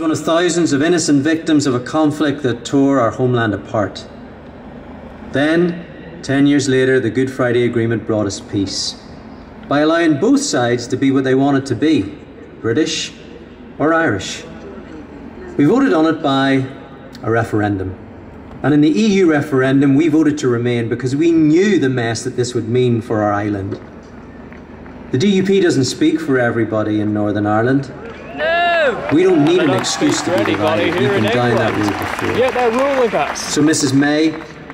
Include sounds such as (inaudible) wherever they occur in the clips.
One of thousands of innocent victims of a conflict that tore our homeland apart. Then, ten years later, the Good Friday Agreement brought us peace by allowing both sides to be what they wanted to be British or Irish. We voted on it by a referendum. And in the EU referendum, we voted to remain because we knew the mess that this would mean for our island. The DUP doesn't speak for everybody in Northern Ireland. We don't need an excuse to be divided. We've been down that road before. Yeah, they're ruling us. So, Mrs. May,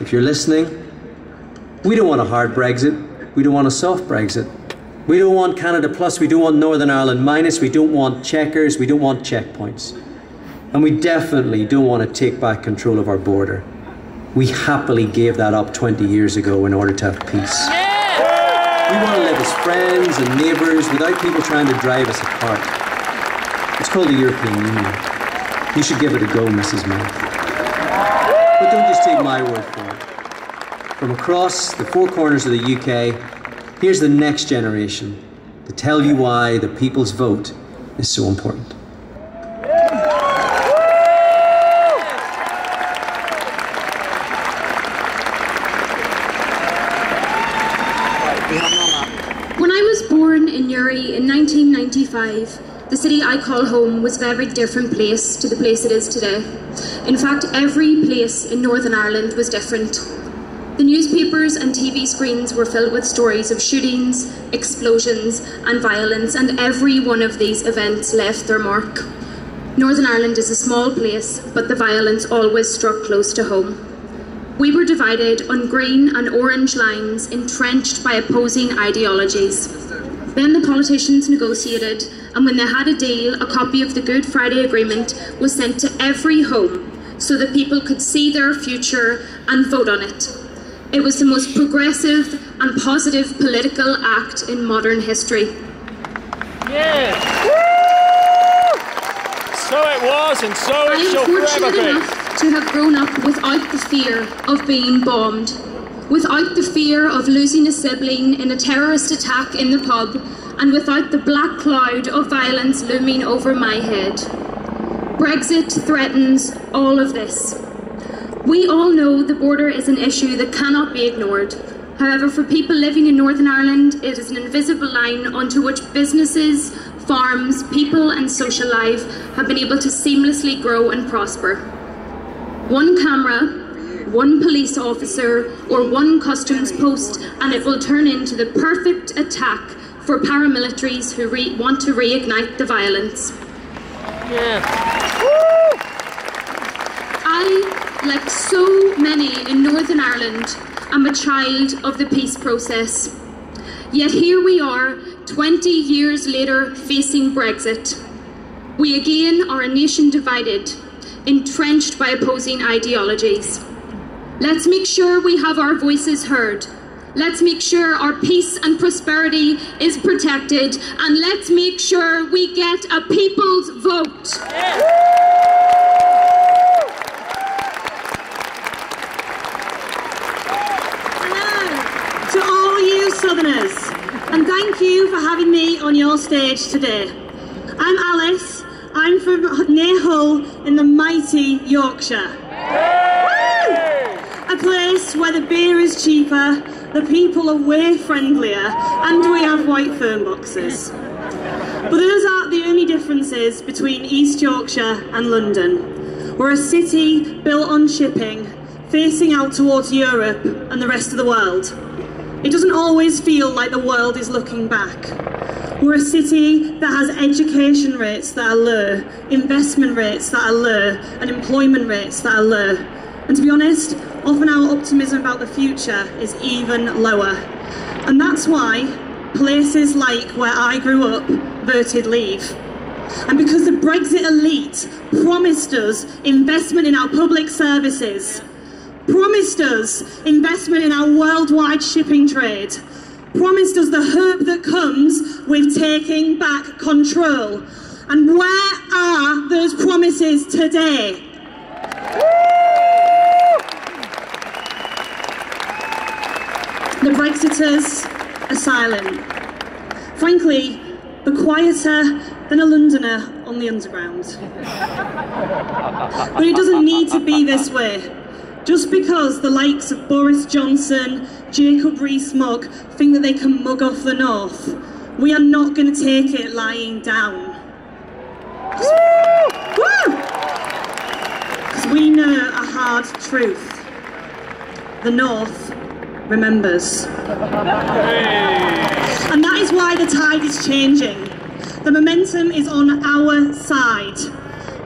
if you're listening, we don't want a hard Brexit. We don't want a soft Brexit. We don't want Canada Plus. We don't want Northern Ireland Minus. We don't want Chequers. We don't want checkpoints. And we definitely don't want to take back control of our border. We happily gave that up 20 years ago in order to have peace. We want to live as friends and neighbours without people trying to drive us apart. It's called the European Union. You should give it a go, Mrs. May. But don't just take my word for it. From across the four corners of the UK, here's the next generation to tell you why the people's vote is so important. When I was born in Newry in 1995, the city I call home was a very different place to the place it is today. In fact, every place in Northern Ireland was different. The newspapers and TV screens were filled with stories of shootings, explosions, and violence, and every one of these events left their mark. Northern Ireland is a small place, but the violence always struck close to home. We were divided on green and orange lines entrenched by opposing ideologies. Then the politicians negotiated, and when they had a deal, a copy of the Good Friday Agreement was sent to every home so that people could see their future and vote on it. It was the most progressive and positive political act in modern history. Yeah. So it was, and so I it shall forever be. enough to have grown up without the fear of being bombed, without the fear of losing a sibling in a terrorist attack in the pub, and without the black cloud of violence looming over my head. Brexit threatens all of this. We all know the border is an issue that cannot be ignored. However, for people living in Northern Ireland, it is an invisible line onto which businesses, farms, people, and social life have been able to seamlessly grow and prosper. One camera, one police officer, or one customs post, and it will turn into the perfect attack for paramilitaries who re- want to reignite the violence. Yeah. I, like so many in Northern Ireland, am a child of the peace process. Yet here we are, 20 years later, facing Brexit. We again are a nation divided, entrenched by opposing ideologies. Let's make sure we have our voices heard. Let's make sure our peace and prosperity is protected. And let's make sure we get a people's vote. Hello to all you Southerners, and thank you for having me on your stage today. I'm Alice. I'm from near Hull in the mighty Yorkshire. Woo! A place where the beer is cheaper, the people are way friendlier, and we have white fern boxes. But those aren't the only differences between East Yorkshire and London. We're a city built on shipping, facing out towards Europe and the rest of the world. It doesn't always feel like the world is looking back. We're a city that has education rates that are low, investment rates that are low, and employment rates that are low. And to be honest, often our optimism about the future is even lower. And that's why places like where I grew up voted leave. And because the Brexit elite promised us investment in our public services, promised us investment in our worldwide shipping trade, promised us the hope that comes with taking back control. And where are those promises today? The Brexiters are silent. Frankly, the quieter than a Londoner on the underground. but it doesn't need to be this way. Just because the likes of Boris Johnson, Jacob Rees-Mogg think that they can mug off the North, we are not going to take it lying down. Because we know a hard truth. The North remembers. And that is why the tide is changing. The momentum is on our side.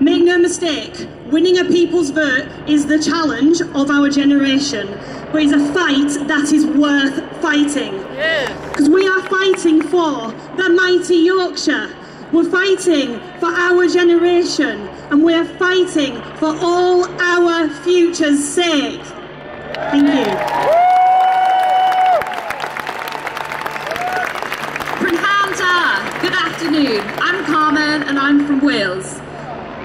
Make no mistake, winning a people's vote is the challenge of our generation, but it's a fight that is worth fighting. Because we are fighting for the mighty Yorkshire. We're fighting for our generation, and we're fighting for all our future's sake. Thank you. Prynhawn da, good afternoon. I'm Carmen and I'm from Wales.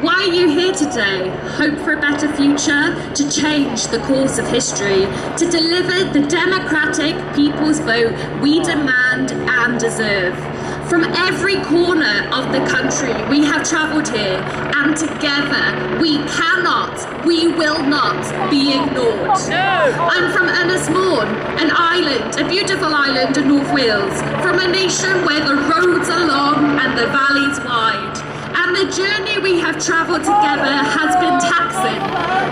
Why are you here today? Hope for a better future, to change the course of history, to deliver the democratic people's vote we demand and deserve. From every corner the country, we have travelled here, and together we cannot, we will not be ignored. I'm from Ynys Môn, an island, a beautiful island in North Wales, from a nation where the roads are long and the valleys wide. And the journey we have travelled together has been taxing,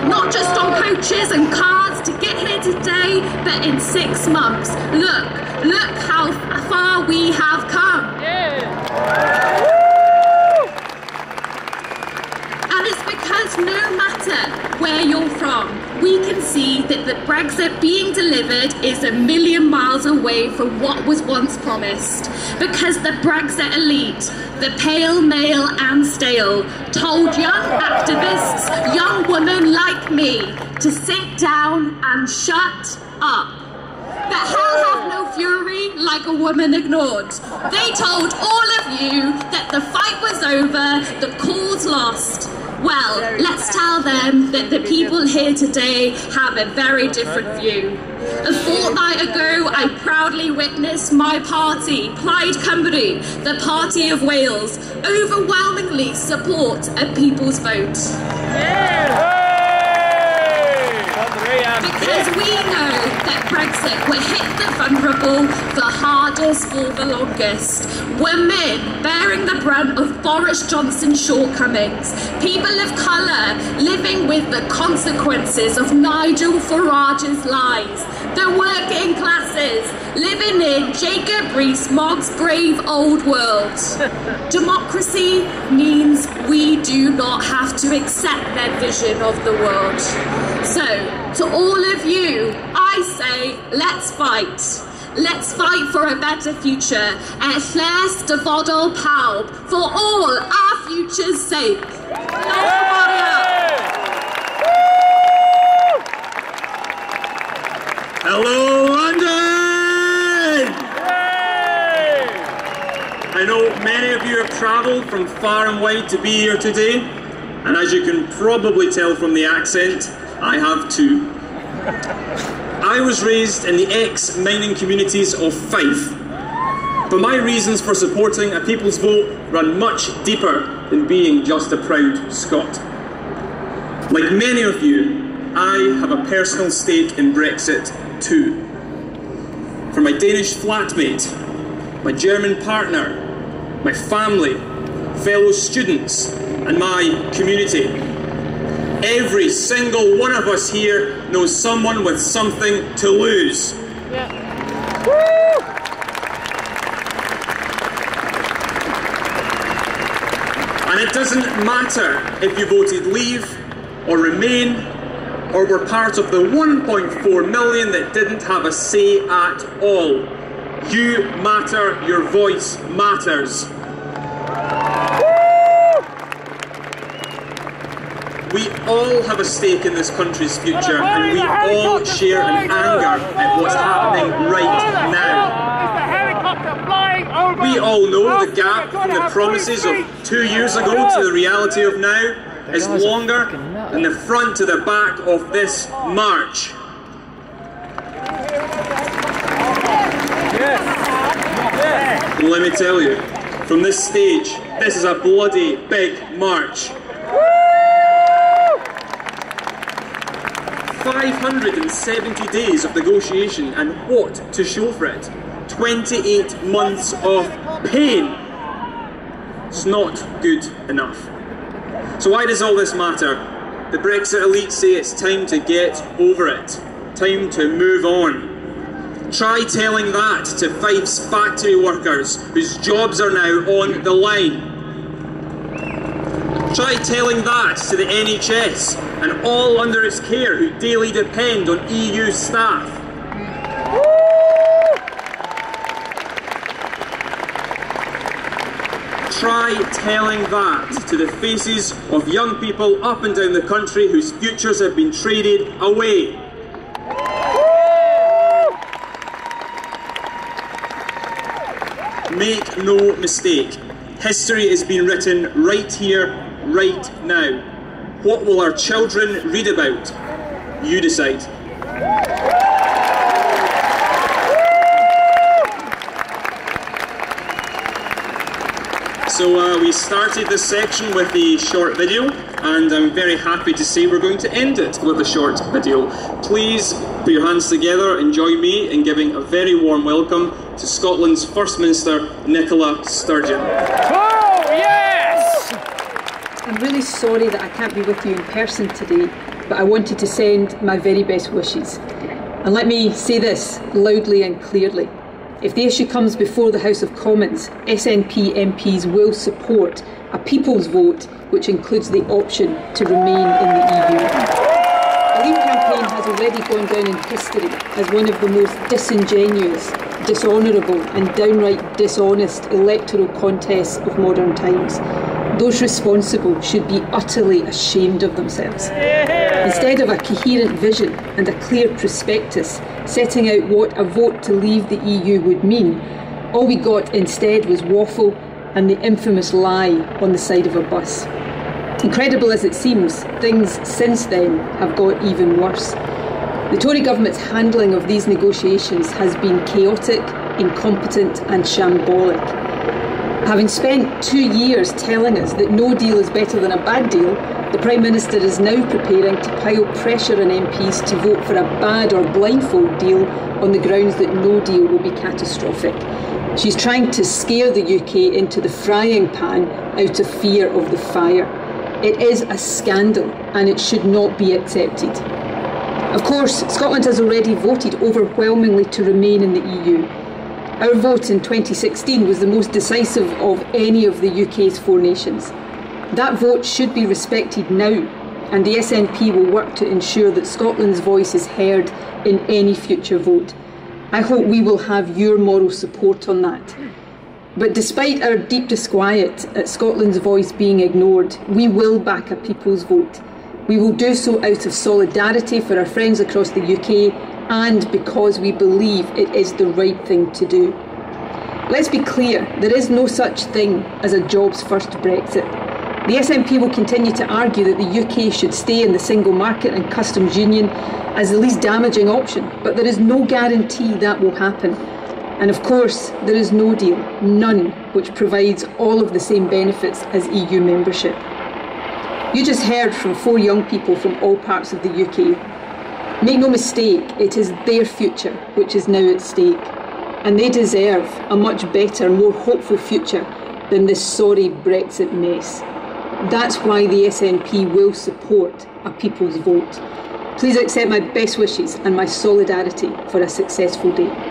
not just on coaches and cars to get here today, but in six months. Look, look how far we have come. And it's because no matter where you're from, we can that Brexit being delivered is a million miles away from what was once promised. Because the Brexit elite, the pale, male, and stale, told young activists, young women like me, to sit down and shut up. But hell have no fury like a woman ignored. They told all of you that the fight was over, the cause lost. Well, let's tell them that the people here today have a very different view. A fortnight ago, I proudly witnessed my party, Plaid Cymru, the Party of Wales, overwhelmingly support a people's vote. Because we know that Brexit will hit the the hardest for the longest. Women bearing the brunt of Boris Johnson's shortcomings. People of colour living with the consequences of Nigel Farage's lies. The working classes living in Jacob Rees-Mogg's brave old world. (laughs) Democracy means we do not have to accept their vision of the world. So, to all of you, I say, let's fight. Let's fight for a better future. Et lles dyfodol pawb, for all our future's sake. Diolch yn fawr iawn. Hello, London! I know many of you have travelled from far and wide to be here today, and as you can probably tell from the accent, I have too. I was raised in the ex mining communities of Fife, but my reasons for supporting a people's vote run much deeper than being just a proud Scot. Like many of you, I have a personal stake in Brexit too. For my Danish flatmate, my German partner, my family, fellow students, and my community. Every single one of us here knows someone with something to lose. And it doesn't matter if you voted leave or remain or were part of the 1.4 million that didn't have a say at all. You matter, your voice matters. All have a stake in this country's future and we all share an anger at what's happening right now. We all know the gap from the promises of two years ago to the reality of now is longer than the front to the back of this march. And let me tell you, from this stage, this is a bloody big march. 570 days of negotiation and what to show for it? 28 months of pain. It's not good enough. So why does all this matter? The Brexit elite say it's time to get over it. Time to move on. Try telling that to Fife's factory workers whose jobs are now on the line. Try telling that to the NHS and all under its care who daily depend on EU staff. Try telling that to the faces of young people up and down the country whose futures have been traded away. Make no mistake, history is being written right here, right now. What will our children read about? You decide. So uh, we started this section with the short video, and I'm very happy to say we're going to end it with a short video. Please put your hands together and join me in giving a very warm welcome to Scotland's First Minister, Nicola Sturgeon. I'm really sorry that I can't be with you in person today, but I wanted to send my very best wishes. And let me say this loudly and clearly. If the issue comes before the House of Commons, SNP MPs will support a people's vote which includes the option to remain in the EU. The Leave campaign has already gone down in history as one of the most disingenuous, dishonourable, and downright dishonest electoral contests of modern times. Those responsible should be utterly ashamed of themselves. Instead of a coherent vision and a clear prospectus setting out what a vote to leave the EU would mean, all we got instead was waffle and the infamous lie on the side of a bus. Incredible as it seems, things since then have got even worse. The Tory government's handling of these negotiations has been chaotic, incompetent, and shambolic. Having spent two years telling us that no deal is better than a bad deal, the Prime Minister is now preparing to pile pressure on MPs to vote for a bad or blindfold deal on the grounds that no deal will be catastrophic. She's trying to scare the UK into the frying pan out of fear of the fire. It is a scandal and it should not be accepted. Of course, Scotland has already voted overwhelmingly to remain in the EU. Our vote in 2016 was the most decisive of any of the UK's four nations. That vote should be respected now, and the SNP will work to ensure that Scotland's voice is heard in any future vote. I hope we will have your moral support on that. But despite our deep disquiet at Scotland's voice being ignored, we will back a people's vote. We will do so out of solidarity for our friends across the UK and because we believe it is the right thing to do. Let's be clear, there is no such thing as a jobs first Brexit. The SNP will continue to argue that the UK should stay in the single market and customs union as the least damaging option, but there is no guarantee that will happen. And of course, there is no deal, none, which provides all of the same benefits as EU membership. You just heard from four young people from all parts of the UK. Make no mistake, it is their future which is now at stake, and they deserve a much better, more hopeful future than this sorry Brexit mess. That's why the SNP will support a people's vote. Please accept my best wishes and my solidarity for a successful day.